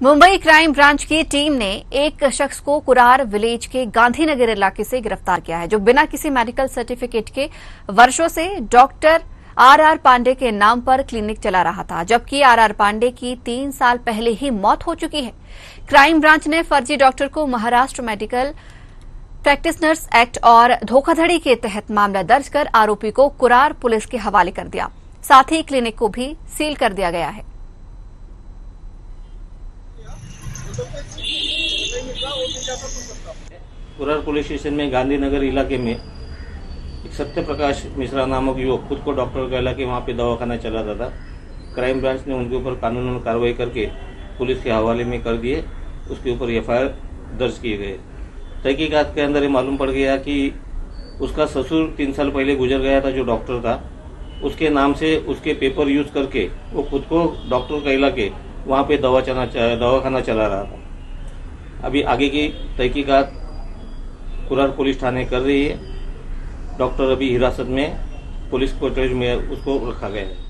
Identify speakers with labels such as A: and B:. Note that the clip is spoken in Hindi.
A: मुंबई क्राइम ब्रांच की टीम ने एक शख्स को कुरार विलेज के गांधीनगर इलाके से गिरफ़्तार किया है, जो बिना किसी मेडिकल सर्टिफिकेट के वर्षों से डॉक्टर आर आर पांडे के नाम पर क्लिनिक चला रहा था, जबकि आर आर पांडे की तीन साल पहले ही मौत हो चुकी है। क्राइम ब्रांच ने फर्जी डॉक्टर को महाराष्ट्र मेडिकल प्रैक्टिसनर्स एक्ट और धोखाधड़ी के तहत मामला दर्ज कर आरोपी को कुरार पुलिस के हवाले कर दिया। साथ ही क्लिनिक को भी सील कर दिया गया है।
B: कुरार पुलिस स्टेशन में गांधीनगर इलाके में एक सत्य प्रकाश मिश्रा नामक युवक खुद को डॉक्टर कहला के वहाँ पे दवाखाना चलाता था। क्राइम ब्रांच ने उनके ऊपर कानून कार्रवाई करके पुलिस के हवाले में कर दिए। उसके ऊपर एफआईआर दर्ज किए गए। तहकीकात के अंदर ये मालूम पड़ गया कि उसका ससुर तीन साल पहले गुजर गया था, जो डॉक्टर था। उसके नाम से उसके पेपर यूज़ करके वो खुद को डॉक्टर कहला के वहाँ पे दवा चला दवाखाना चला रहा था। अभी आगे की तहकीकात कुरार पुलिस थाने कर रही है। डॉक्टर अभी हिरासत में पुलिस कोटेज में उसको रखा गया है।